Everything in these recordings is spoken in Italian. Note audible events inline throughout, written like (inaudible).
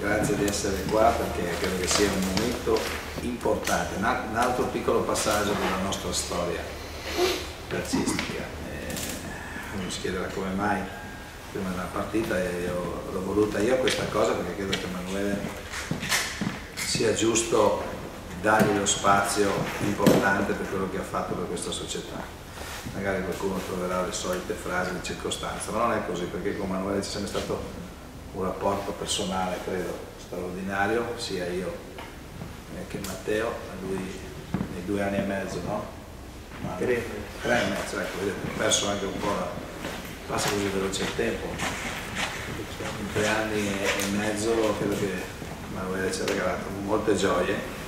Grazie di essere qua perché credo che sia un momento importante, un altro piccolo passaggio della nostra storia calcistica. Eh, uno si chiederà come mai prima della partita l'ho voluta io questa cosa perché credo che Emanuele sia giusto dargli lo spazio importante per quello che ha fatto per questa società. Magari qualcuno troverà le solite frasi di circostanza, ma non è così perché con Emanuele c'è sempre stato un rapporto personale, credo, straordinario, sia io che Matteo, lui nei due anni e mezzo, no? Ma tre. Tre e mezzo, ecco, vedete, ho perso anche un po' la... passa così veloce il tempo. In tre anni e mezzo credo che Manuele ci ha regalato molte gioie.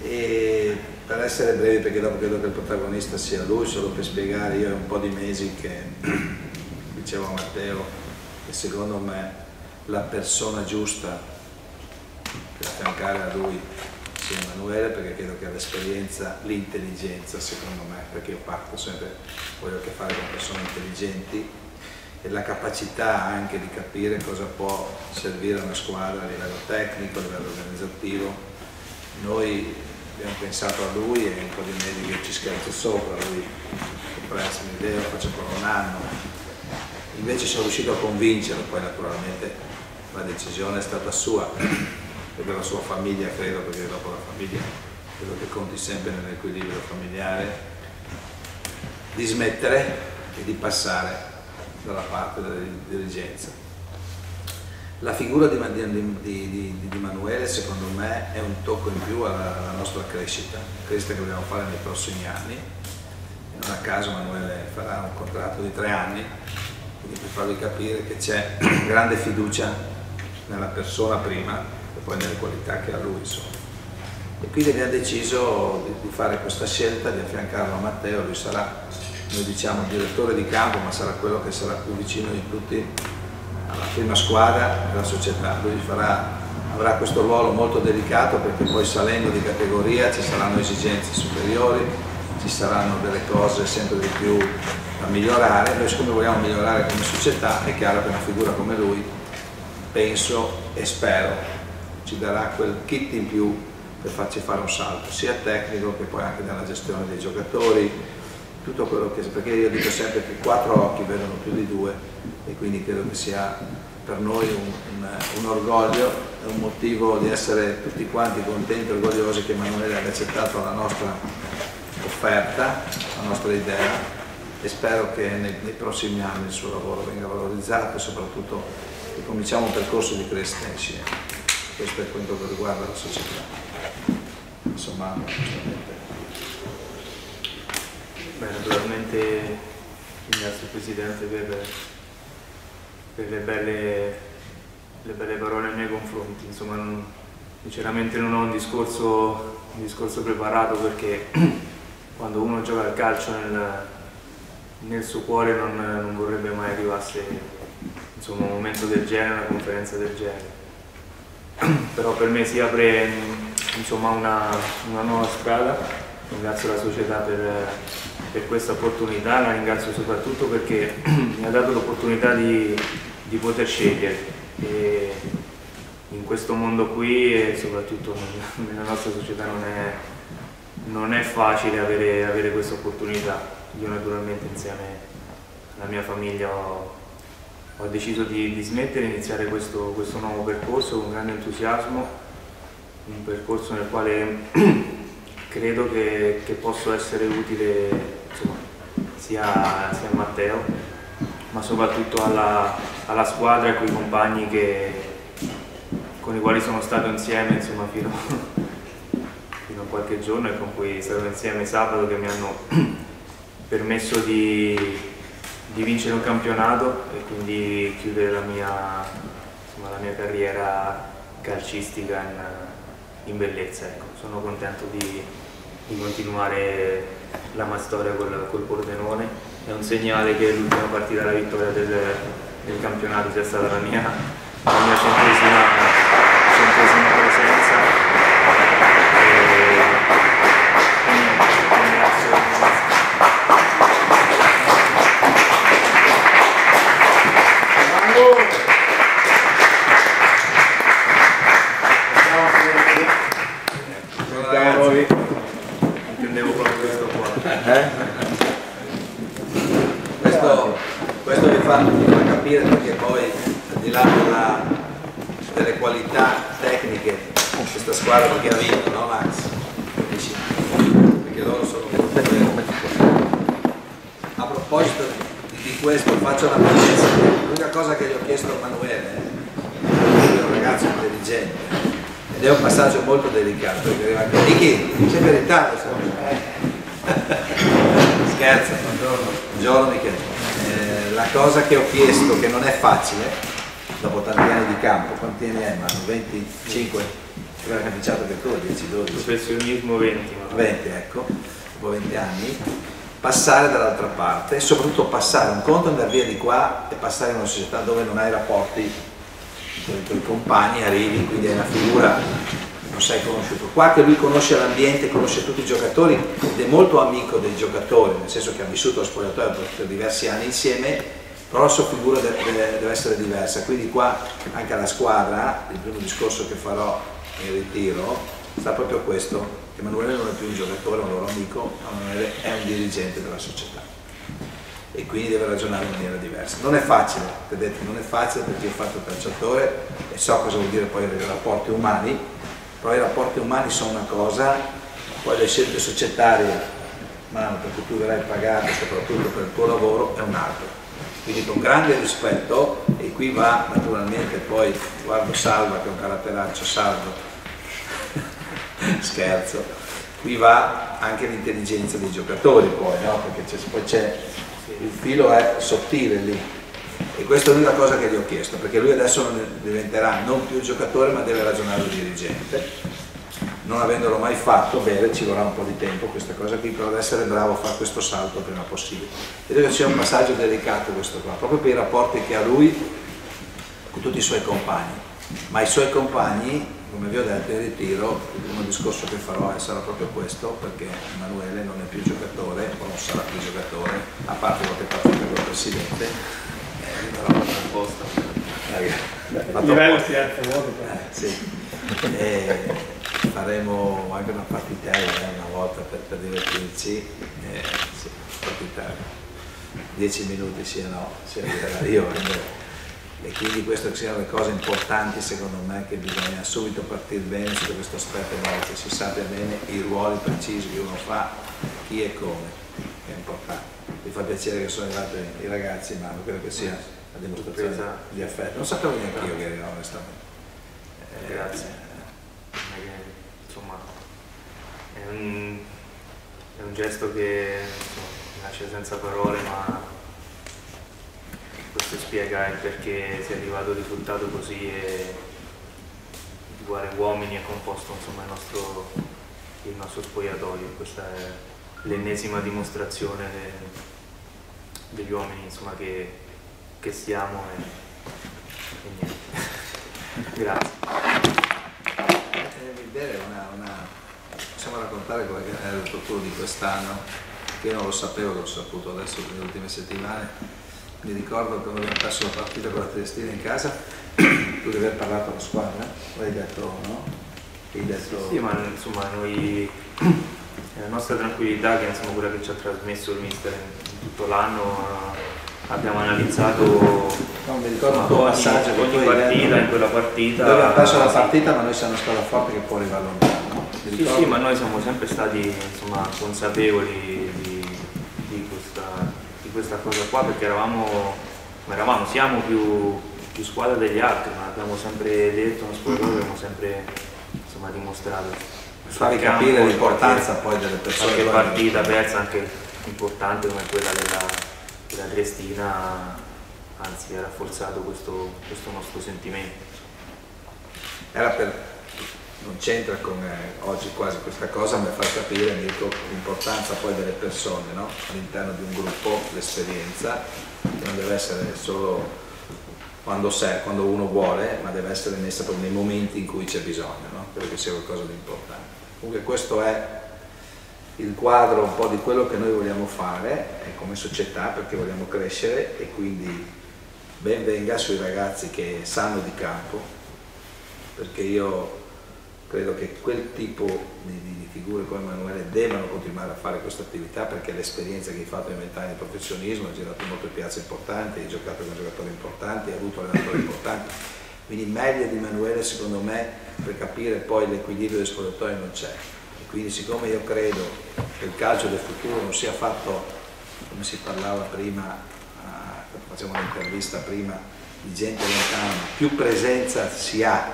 E per essere brevi, perché dopo credo che il protagonista sia lui, solo per spiegare, io è un po' di mesi che (clears throat) dicevo a Matteo e secondo me la persona giusta per affiancare a lui sia Emanuele perché credo che l'esperienza, l'intelligenza secondo me, perché io parto sempre, voglio che fare con persone intelligenti e la capacità anche di capire cosa può servire a una squadra a livello tecnico, a livello organizzativo. Noi abbiamo pensato a lui e un po' di mesi che ci scherzo sopra, lui presto un'idea, faccio ancora un anno, invece sono riuscito a convincerlo, poi naturalmente la decisione è stata sua e della sua famiglia credo, perché dopo la famiglia credo che conti sempre nell'equilibrio familiare, di smettere e di passare dalla parte della dirigenza. La figura di, di, di, di, Emanuele secondo me è un tocco in più alla, alla nostra crescita, crescita che dobbiamo fare nei prossimi anni. Non a caso Emanuele farà un contratto di tre anni quindi per farvi capire che c'è (clears throat) grande fiducia nella persona prima e poi nelle qualità che ha lui insomma. E quindi abbiamo deciso di, fare questa scelta, di affiancarlo a Matteo, lui sarà, noi diciamo, direttore di campo, ma sarà quello che sarà più vicino di tutti alla prima squadra della società. Lui farà, avrà questo ruolo molto delicato perché poi salendo di categoria ci saranno esigenze superiori, ci saranno delle cose sempre di più da migliorare, noi siccome vogliamo migliorare come società è chiaro che una figura come lui penso e spero ci darà quel kit in più per farci fare un salto, sia tecnico che poi anche nella gestione dei giocatori, tutto quello che, perché io dico sempre che quattro occhi vedono più di due e quindi credo che sia per noi un, un, un orgoglio un motivo di essere tutti quanti contenti e orgogliosi che Emanuele abbia accettato la nostra offerta, la nostra idea e spero che nei, nei, prossimi anni il suo lavoro venga valorizzato e soprattutto che cominciamo un percorso di crescita insieme. Questo è quello che riguarda la società. Insomma, Beh, naturalmente ringrazio il Presidente per, per le, belle, le, belle, parole nei miei confronti. Insomma, non, sinceramente non ho un discorso, un discorso preparato perché (clears throat) quando uno gioca al calcio nel, nel suo cuore non, non vorrebbe mai arrivasse insomma, un momento del genere, una conferenza del genere. (clears throat) Però per me si apre insomma, una, una nuova strada, ringrazio la società per, per questa opportunità, la ringrazio soprattutto perché (clears throat) mi ha dato l'opportunità di, di poter scegliere. E in questo mondo qui e soprattutto nella nostra società non è, non è facile avere, avere questa opportunità io naturalmente insieme alla mia famiglia ho, ho deciso di, di, smettere e iniziare questo, questo, nuovo percorso con grande entusiasmo, un percorso nel quale (clears throat) credo che, che, posso essere utile insomma, sia, sia, a Matteo, ma soprattutto alla, alla squadra e ai compagni che, con i quali sono stato insieme insomma, fino, (laughs) fino a qualche giorno e con cui sarò insieme sabato che mi hanno (clears throat) permesso di, di, vincere un campionato e quindi chiudere la mia, insomma, la mia carriera calcistica in, in bellezza. Ecco. Sono contento di, di, continuare la mia storia col, col Pordenone. È un segnale che l'ultima partita della vittoria del, del, campionato sia stata la mia, la mia centesima, centesima presenza. delle qualità tecniche di questa squadra perché ha vinto, no Max? Perché loro sono A proposito di questo faccio una premessa, l'unica cosa che gli ho chiesto a Emanuele, è un ragazzo intelligente, ed è un passaggio molto delicato, perché arriva anche Nichi, sei in ritardo, scherzo, buongiorno, buongiorno Michele. Eh, la cosa che ho chiesto, che non è facile, dopo tanti anni di campo, quanti anni hai Manu? 25? Aveva cominciato che tu, 10-12? Professionismo 20. 20, ecco, dopo 20 anni, passare dall'altra parte e soprattutto passare, un conto andare via di qua e passare in una società dove non hai rapporti con i tuoi compagni, arrivi, quindi hai una figura non sei conosciuto. Qua che lui conosce l'ambiente, conosce tutti i giocatori ed è molto amico dei giocatori, nel senso che ha vissuto lo spogliatoio per diversi anni insieme, però la sua figura deve, deve, essere diversa, quindi qua anche alla squadra, il primo discorso che farò in ritiro, sta proprio questo, Emanuele non è più un giocatore, un loro amico, Emanuele è un dirigente della società e quindi deve ragionare in maniera diversa. Non è facile, vedete, non è facile perché ho fatto calciatore e so cosa vuol dire poi avere rapporti umani, però i rapporti umani sono una cosa, poi le scelte societarie, mano perché tu verrai pagato soprattutto per il tuo lavoro, è un altro. Quindi con grande rispetto e qui va naturalmente poi guardo Salva che è un caratteraccio salvo. (laughs) Scherzo. Qui va anche l'intelligenza dei giocatori poi no? perché poi c'è il filo è sottile lì e questa è l'unica cosa che gli ho chiesto perché lui adesso diventerà non più giocatore ma deve ragionare il dirigente. Non avendolo mai fatto, bene, ci vorrà un po' di tempo questa cosa qui, però ad essere bravo a fare questo salto prima possibile. Vedo che c'è un passaggio delicato questo qua, proprio per i rapporti che ha lui con tutti i suoi compagni, ma i suoi compagni, come vi ho detto in ritiro, il primo discorso che farò sarà proprio questo, perché Emanuele non è più giocatore, o non sarà più giocatore, a parte qualche partita con il Presidente, apposta. Il livello si alza molto. Eh, sì. Eh, faremo anche una partitella eh, una volta per, per divertirci, eh, sì, partitella. 10 minuti sì o no, si arriverà io e quindi queste sono le cose importanti secondo me che bisogna subito partire bene su questo aspetto che si sappia bene i ruoli precisi che uno fa, chi e come, che è importante. Mi fa piacere che sono arrivati i ragazzi, ma credo che sia la dimostrazione di affetto. Non sapevo neanche io che arrivavo onestamente. Eh, Grazie insomma è un, è un gesto che insomma, nasce senza parole ma questo spiega il perché si è arrivato al risultato così e di quale uomini è composto insomma, il, nostro, il nostro spogliatoio. Questa è l'ennesima dimostrazione de, degli uomini insomma, che, che siamo e, e niente. (laughs) Grazie vedere una, una, possiamo raccontare quello che è il futuro di quest'anno, che io non lo sapevo, l'ho saputo adesso nelle ultime settimane. Mi ricordo quando abbiamo perso la partita con la Triestina in casa, (clears throat) tu devi aver parlato alla squadra, poi hai detto no? Hai detto... Sì, ma insomma noi (clears throat) la nostra tranquillità che insomma quella che ci ha trasmesso il mister tutto l'anno abbiamo analizzato no, mi ricordo un tuo passaggio ogni, ogni partita in quella partita. Noi abbiamo perso la partita ma noi siamo una squadra forte che può arrivare lontano sì, sì, ma noi siamo sempre stati insomma, consapevoli di, di, questa, di, questa, cosa qua perché eravamo, eravamo siamo più, più, squadra degli altri ma abbiamo sempre detto, una squadra abbiamo sempre insomma, dimostrato. Farvi capire l'importanza poi delle persone. qualche partita persa anche importante come quella della la Triestina anzi ha rafforzato questo, questo nostro sentimento. Era per, non c'entra con eh, oggi quasi questa cosa, ma fa capire l'importanza poi delle persone no? all'interno di un gruppo, l'esperienza, che non deve essere solo quando, sei, quando uno vuole, ma deve essere messa nei momenti in cui c'è bisogno, no? credo che sia qualcosa di importante. Comunque questo è il quadro un po' di quello che noi vogliamo fare come società perché vogliamo crescere e quindi ben venga sui ragazzi che sanno di campo perché io credo che quel tipo di, di figure come Emanuele devono continuare a fare questa attività perché l'esperienza che hai fatto in vent'anni di professionismo, hai girato molte piazze importanti, hai giocato con giocatori importanti, hai avuto allenatori importanti, Quindi meglio di Emanuele secondo me per capire poi l'equilibrio del spogliatoio non c'è. Quindi siccome io credo che il calcio del futuro non sia fatto, come si parlava prima, eh, facciamo un'intervista prima, di gente lontana, più presenza si ha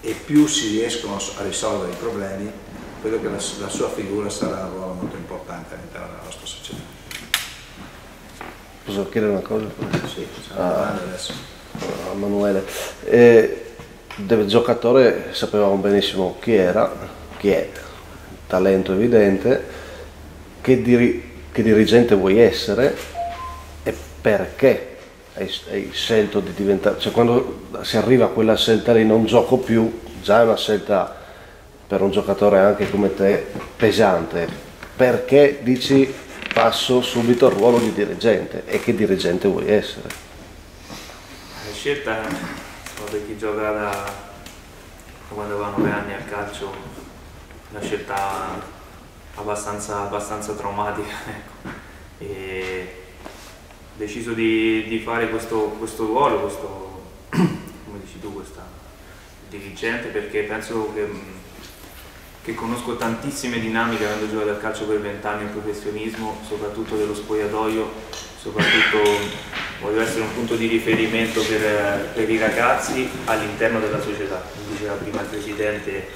e più si riescono a risolvere i problemi, credo che la, la sua figura sarà un ruolo molto importante all'interno della nostra società. Posso chiedere una cosa? Sì, ah, adesso. A Manuele. Eh, del giocatore sapevamo benissimo chi era, chi è, talento evidente, che, diri, che dirigente vuoi essere e perché hai, hai scelto di diventare, cioè quando si arriva a quella scelta lì non gioco più, già è una scelta per un giocatore anche come te pesante, perché dici passo subito al ruolo di dirigente e che dirigente vuoi essere? La scelta per chi gioca da quando aveva 9 anni al calcio, una scelta abbastanza, abbastanza traumatica. (laughs) Ecco. E deciso di, di fare questo, questo, ruolo, questo, (clears throat) come dici tu, questa dirigente, perché penso che, che conosco tantissime dinamiche avendo giocato al calcio per vent'anni in professionismo, soprattutto dello spogliatoio, soprattutto voglio essere un punto di riferimento per, per i ragazzi all'interno della società. Come diceva prima il Presidente,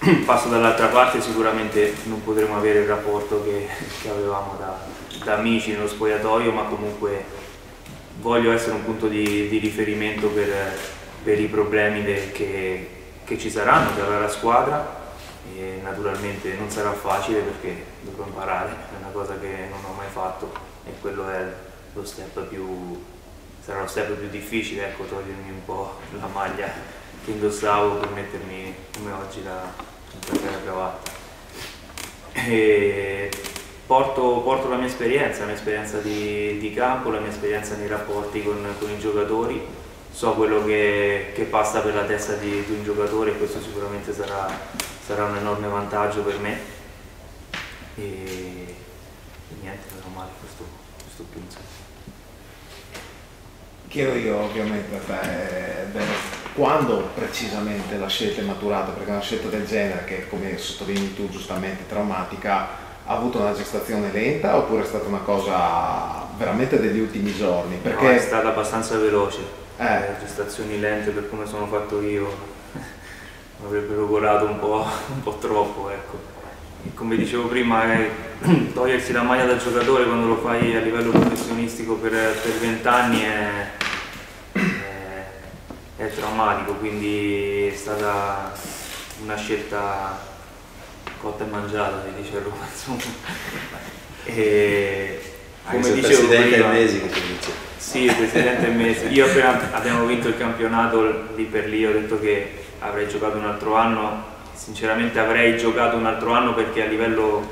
(clears throat) passo dall'altra parte sicuramente non potremo avere il rapporto che, che avevamo da, da amici nello spogliatoio, ma comunque voglio essere un punto di, di riferimento per, per, i problemi de, che, che, ci saranno, che avrà la squadra. E naturalmente non sarà facile perché dovrò imparare, è una cosa che non ho mai fatto e quello è lo step più, sarà lo step più difficile, ecco, togliermi un po' la maglia che indossavo per mettermi come oggi la, la cravatta. E porto, porto, la mia esperienza, la mia esperienza di, di, campo, la mia esperienza nei rapporti con, con i giocatori, so quello che, che, passa per la testa di, di un giocatore e questo sicuramente sarà, sarà, un enorme vantaggio per me. E, e niente, meno male questo, questo penso. Chiedo io ovviamente a te, quando precisamente la scelta è maturata, perché una scelta del genere che come sottolinei tu giustamente traumatica ha avuto una gestazione lenta oppure è stata una cosa veramente degli ultimi giorni? Perché... No, è stata abbastanza veloce, eh. eh gestazioni lente per come sono fatto io mi (laughs) avrebbero curato un po', (laughs) un po troppo. Ecco. E come dicevo prima, (clears throat) togliersi la maglia da giocatore quando lo fai a livello professionistico per vent'anni è, è, è traumatico, quindi è stata una scelta cotta e mangiata si dice a Roma insomma. E come dicevo presidente prima, Mesi che dice. Sì il presidente Mesi io appena abbiamo vinto il campionato lì per lì ho detto che avrei giocato un altro anno. Sinceramente avrei giocato un altro anno perché a livello,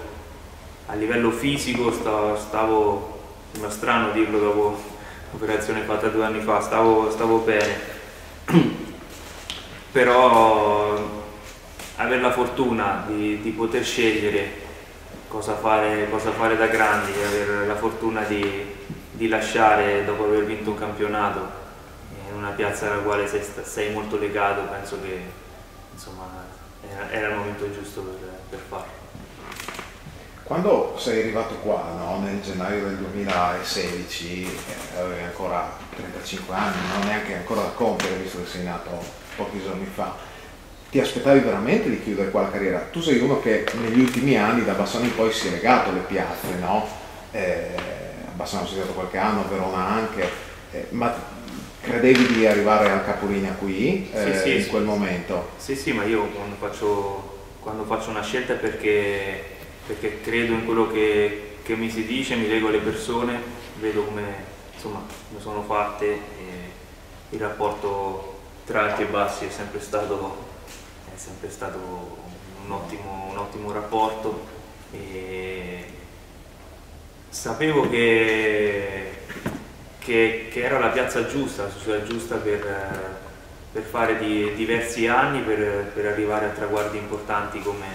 a livello fisico stavo, stavo sembra strano dirlo dopo l'operazione fatta due anni fa stavo, stavo bene (clears throat) però avere la fortuna di, di poter scegliere cosa fare, cosa fare, da grandi, avere la fortuna di, di, lasciare dopo aver vinto un campionato in una piazza alla quale sei, sei molto legato, penso che insomma, era, era, il momento giusto per, per, farlo. Quando sei arrivato qua, no, nel gennaio del 2016, eh, avevi ancora 35 anni, non neanche ancora da compiere, visto che sei nato pochi giorni fa, ti aspettavi veramente di chiudere qua la carriera? Tu sei uno che negli ultimi anni da Bassano in poi si è legato alle piazze, no? Eh, a Bassano si è stato qualche anno, a Verona anche, eh, ma credevi di arrivare al capolinea qui eh, sì, sì, in quel momento? Sì, sì, ma io quando faccio, quando faccio una scelta è perché, perché, credo in quello che, che, mi si dice, mi leggo alle persone, vedo come, insomma, come sono fatte il rapporto tra alti e bassi è sempre stato sempre stato un ottimo, un ottimo rapporto. E sapevo che, che, che, era la piazza giusta, la società giusta per, per fare di, diversi anni, per, per, arrivare a traguardi importanti come,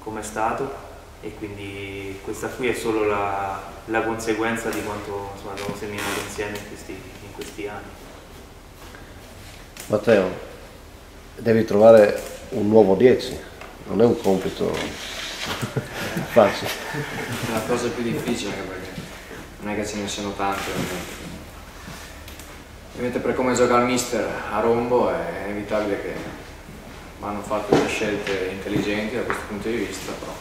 come è stato e quindi questa qui è solo la, la conseguenza di quanto insomma, abbiamo seminato insieme in questi, in questi anni. Matteo, devi trovare un nuovo 10, non è un compito (laughs) facile. È la cosa più difficile perché non è che ce ne siano tanti ovviamente. Ovviamente per come gioca il mister a rombo è inevitabile che vanno fatte delle scelte intelligenti da questo punto di vista, però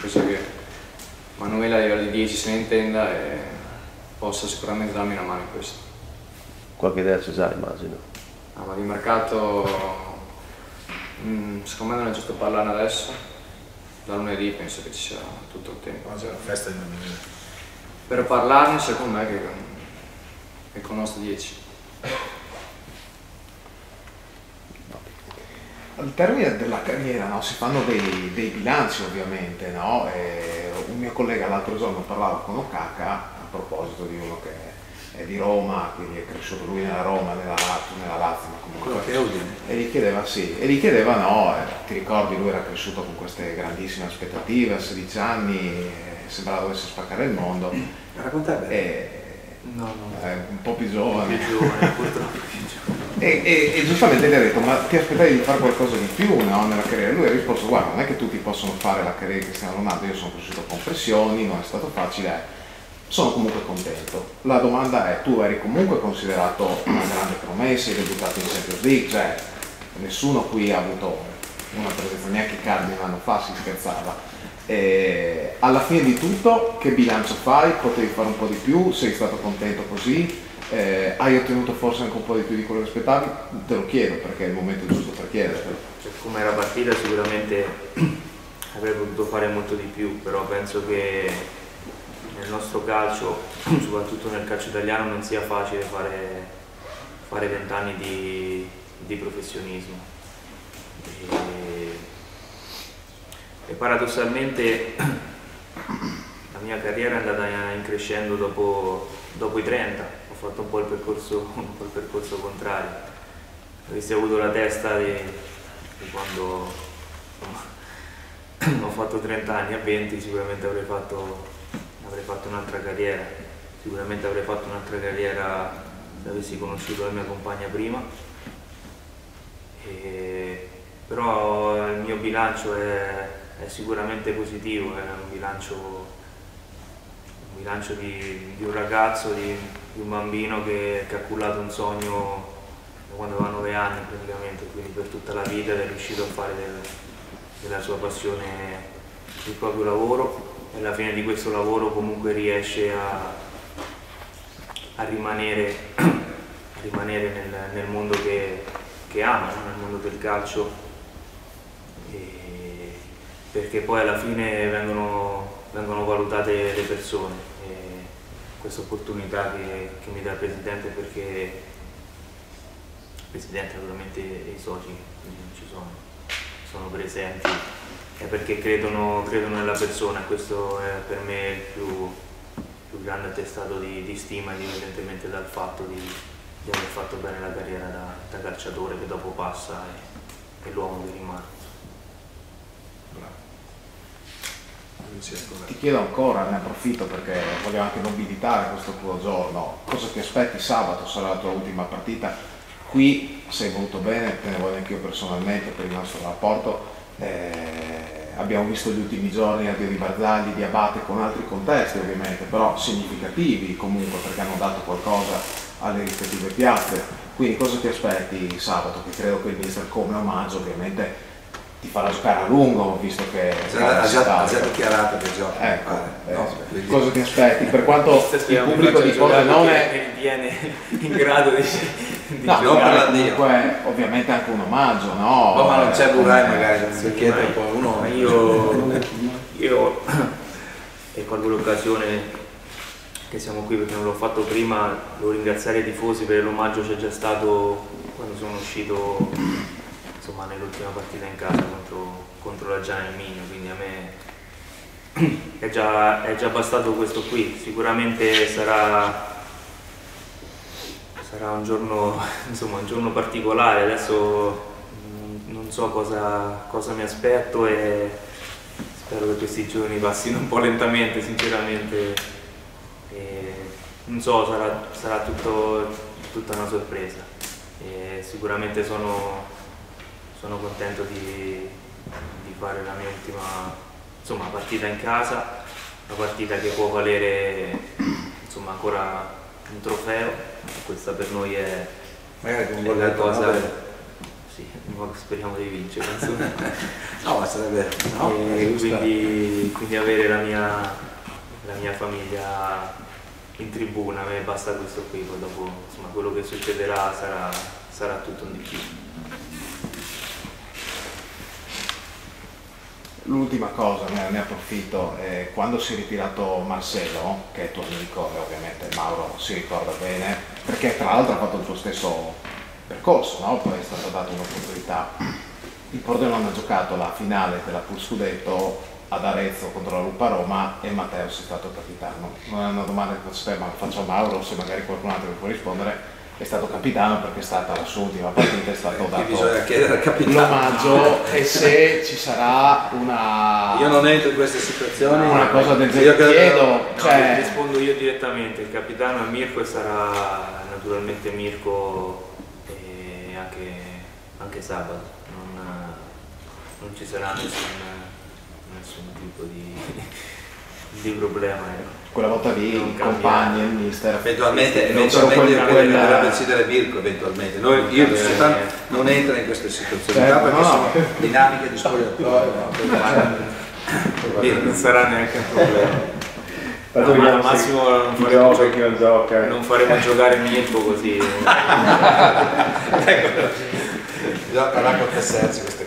penso che Manuela a livello di 10 se ne intenda e possa sicuramente darmi una mano in questo. Qualche idea c'è già, immagino. Ah, ma di mercato mm, secondo me non è giusto parlarne adesso, da lunedì penso che ci sia tutto il tempo. Oggi è la festa di domenica. Per parlarne secondo me che, che con il nostro 10. Al termine della carriera no, si fanno dei, dei bilanci ovviamente, no? Un mio collega l'altro giorno parlava con Okaka a proposito di uno che è di Roma, quindi è cresciuto lui nella Roma, nella Lazio, nella Lazio ma comunque Quello che è Udine. e gli chiedeva sì, e gli chiedeva no, eh, ti ricordi lui era cresciuto con queste grandissime aspettative, a 16 anni, sembrava dovesse spaccare il mondo, Raccontate. e, No, no, è un po' più giovane. più giovane, (laughs) purtroppo più giovane. E, e- e giustamente gli ha detto, ma ti aspettavi di fare qualcosa di più no, nella carriera? Lui ha risposto, guarda, non è che tutti possono fare la carriera di Cristiano Ronaldo, io sono cresciuto con pressioni, non è stato facile, eh. sono comunque contento. La domanda è, tu eri comunque considerato una grande promessa, hai debuttato in Champions League, cioè nessuno qui ha avuto una presenza, neanche Cardi un anno fa si scherzava. E alla fine di tutto, che bilancio fai? Potevi fare un po' di più? Sei stato contento così? Eh, hai ottenuto forse anche un po' di più di quello che aspettavi? Te lo chiedo perché è il momento giusto per chiedertelo. Cioè, come era partita sicuramente avrei potuto fare molto di più, però penso che nel nostro calcio, (clears throat) soprattutto nel calcio italiano, non sia facile fare, vent'anni di, di professionismo. E, e paradossalmente (clears throat) la mia carriera è andata in crescendo dopo, dopo i 30, ho fatto un po' il percorso, (laughs) po' il percorso contrario. Avessi avuto la testa di, di quando (clears throat) ho fatto 30 anni a 20 sicuramente avrei fatto, fatto un'altra carriera, sicuramente avrei fatto un'altra carriera se avessi conosciuto la mia compagna prima. E- però il mio bilancio è, è sicuramente positivo, è un bilancio, bilancio di, di un ragazzo, di, di un bambino che, che ha cullato un sogno da quando aveva 9 anni praticamente, quindi per tutta la vita ed è riuscito a fare del- della sua passione il proprio lavoro. E alla fine di questo lavoro comunque riesce a, a rimanere, a (clears throat) rimanere nel, nel mondo che, che ama, nel mondo del calcio. E- perché poi alla fine vengono, vengono valutate le persone e questa opportunità che, che mi dà il Presidente perché il Presidente naturalmente e i soci ci sono, sono presenti è perché credono, credono nella persona questo è per me il più, più grande attestato di, di stima indipendentemente dal fatto di, di aver fatto bene la carriera da, da calciatore che dopo passa e, e l'uomo che rimane. Non si è ancora. Ti chiedo ancora, ne approfitto perché voglio anche nobilitare questo tuo giorno, cosa ti aspetti sabato, sarà la tua ultima partita, qui sei voluto bene, te ne voglio anch'io personalmente per il nostro rapporto, Eh, abbiamo visto gli ultimi giorni addio di Barzagli, di Abate con altri contesti ovviamente, però significativi comunque perché hanno dato qualcosa alle rispettive piazze, quindi cosa ti aspetti sabato? Che credo che il mister come omaggio ovviamente ti farà giocare a lungo, visto che Ha già, ha già- ha già dichiarato che gioca, Ecco, pare. eh, No, cosa ti aspetti? Per quanto il pubblico di Pordenone che ritiene (laughs) in grado di, di no, non giocare. comunque ovviamente anche un omaggio, no? Oh, ma non c'è Blu-ray eh, magari, perché ma- dopo uno... ma io, io (coughs) e colgo l'occasione che siamo qui perché non l'ho fatto prima, devo ringraziare i tifosi per l'omaggio c'è già stato quando sono uscito insomma, nell'ultima partita in casa contro, contro la Giana Erminio, quindi a me (clears throat) è già, è già bastato questo qui, sicuramente sarà sarà un giorno, (laughs) insomma, un giorno particolare, adesso non, non so cosa, cosa mi aspetto e spero che questi giorni passino un po' lentamente, sinceramente. E non so, sarà, sarà tutto- tutta una sorpresa. e sicuramente sono, sono contento di, di fare la mia ultima insomma, partita in casa, una partita che può valere insomma, ancora un trofeo, questa per noi è, Magari con è la cosa... Per- Sì, speriamo di vincere. (laughs) No, ma sarebbe... No, E giusta. quindi, quindi avere la mia, la mia famiglia in tribuna, a me basta questo qui, poi dopo insomma, quello che succederà sarà, sarà tutto un di più. L'ultima cosa, ne, ne approfitto, eh, quando si è ritirato Marcelo, che è tuo amico e ovviamente Mauro si ricorda bene, perché tra l'altro ha fatto il tuo stesso percorso, no? poi è stata data un'opportunità. Il Pordenone ha giocato la finale della Pur Scudetto ad Arezzo contro la Lupa Roma e Matteo sei stato capitano. Non è una domanda che faccio a te, ma faccio a Mauro, se magari qualcun altro mi può rispondere. È stato capitano perché è stata la sua ultima partita, è stato Qui dato bisogna chiedere al capitano. l'omaggio e se ci sarà una, Io non entro in queste situazioni. una cosa del Io genere, credo- chiedo, No, cioè, rispondo io direttamente, il capitano è Mirko e sarà naturalmente Mirko e anche, anche sabato, non, non ci sarà nessun, nessun tipo di, di problema. ecco. quella volta lì Non i compagni, il mister, Eventualmente, eventualmente quella- quello quella- dovrebbe decidere Mirko eventualmente. Noi, Non io niente. non entra in queste situazioni Certo, perché no, no. sono dinamiche di spogliatoio. (laughs) Non sarà neanche un problema. No, ma al massimo non faremo, e chi non gioca. non faremo giocare Mirko così. Bisogna parlare con te Sergio queste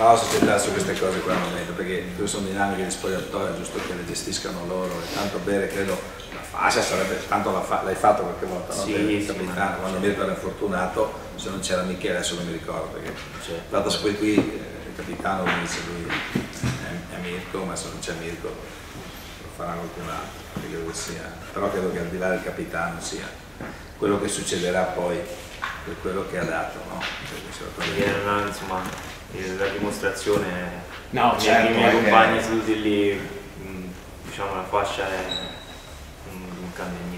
No, società su queste cose qua non entro perché sono dinamiche di spogliatoio, giusto che le gestiscano loro. E tanto bere credo la fascia sarebbe, tanto la fa- l'hai fatto qualche volta, no? Sì, sì, capitano, quando Mirko era infortunato, se non c'era Michele adesso non mi ricordo perché Certo. Guarda, poi qui eh, il capitano mi dice lui è, è Mirko, ma se non c'è Mirko lo farà qualcun altro, credo che sia. Però credo che al di là del capitano sia quello che succederà poi per quello che ha dato, no? Perché toglie- Perché, no, insomma, la dimostrazione è No, i miei- certo, i miei che- compagni seduti lì, diciamo la fascia è, non, non cambia niente.